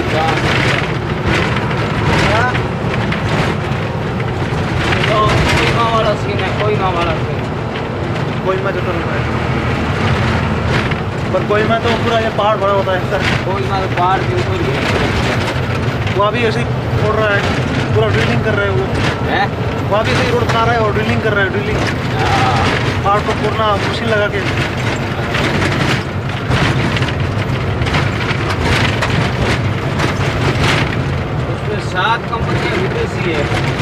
big car. तो तो पूरा ये पहाड़ भरा होता है सर कोहिमा तो पहाड़ के ऊपर वहाँ भी ऐसे छोड़ रहा है पूरा ड्रिलिंग कर रहे हैं वो है वहाँ भी ऐसे रोड बना रहे है और ड्रिलिंग कर रहे है ड्रिलिंग पहाड़ को पूरा मशीन लगा के सात कंपनियाँ विदेशी है।